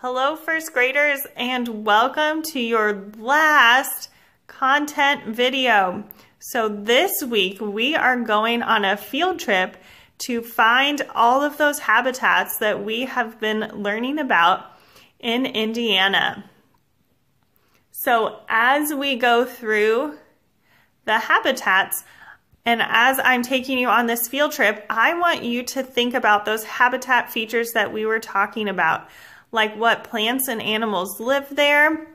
Hello, first graders, and welcome to your last content video. So this week we are going on a field trip to find all of those habitats that we have been learning about in Indiana. So as we go through the habitats, and as I'm taking you on this field trip, I want you to think about those habitat features that we were talking about like what plants and animals live there,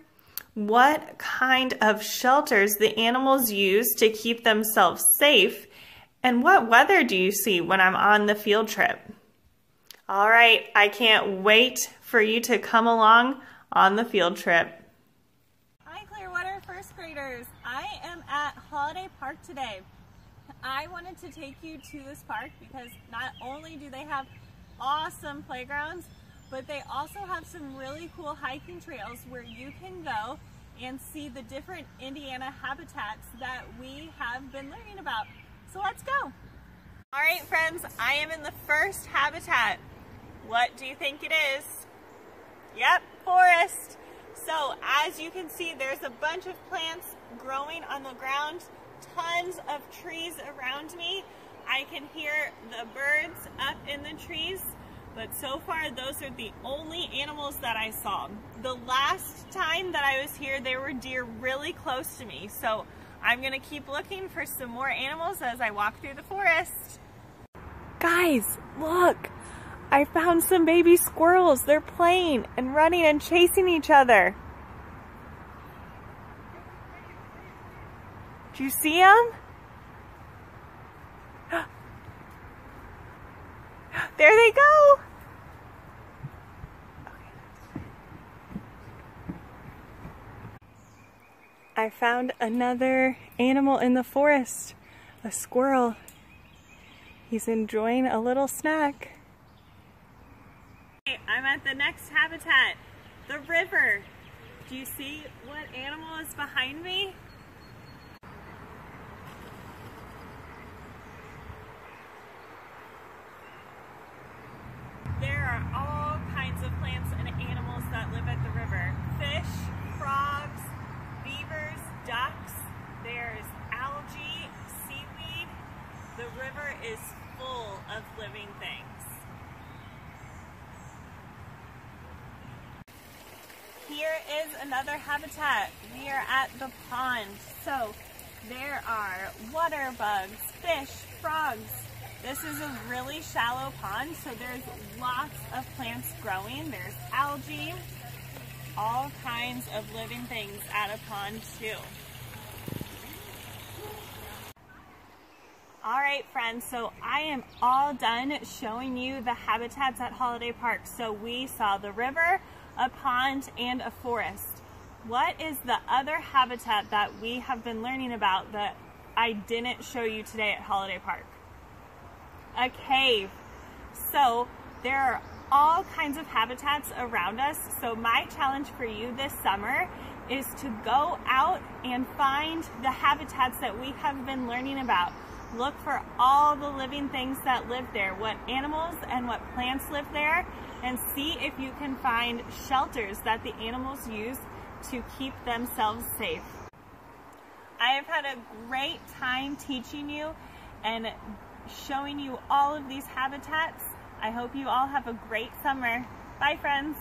what kind of shelters the animals use to keep themselves safe, and what weather do you see when I'm on the field trip? All right, I can't wait for you to come along on the field trip. Hi Clearwater first graders. I am at Holiday Park today. I wanted to take you to this park because not only do they have awesome playgrounds, but they also have some really cool hiking trails where you can go and see the different Indiana habitats that we have been learning about. So let's go. All right, friends, I am in the first habitat. What do you think it is? Yep, forest. So as you can see, there's a bunch of plants growing on the ground, tons of trees around me. I can hear the birds up in the trees. But so far, those are the only animals that I saw. The last time that I was here, there were deer really close to me. So I'm gonna keep looking for some more animals as I walk through the forest. Guys, look! I found some baby squirrels. They're playing and running and chasing each other. Do you see them? There they go. I found another animal in the forest, a squirrel. He's enjoying a little snack. I'm at the next habitat, the river. Do you see what animal is behind me? There are all kinds of plants and animals that live at the river. Fish, frogs, beavers, ducks, there's algae, seaweed. The river is full of living things. Here is another habitat. We are at the pond. So there are water bugs, fish, frogs, this is a really shallow pond, so there's lots of plants growing. There's algae, all kinds of living things at a pond too. All right, friends, so I am all done showing you the habitats at Holiday Park. So we saw the river, a pond, and a forest. What is the other habitat that we have been learning about that I didn't show you today at Holiday Park? A cave. So there are all kinds of habitats around us. So my challenge for you this summer is to go out and find the habitats that we have been learning about. Look for all the living things that live there, what animals and what plants live there, and see if you can find shelters that the animals use to keep themselves safe. I have had a great time teaching you and showing you all of these habitats. I hope you all have a great summer. Bye friends.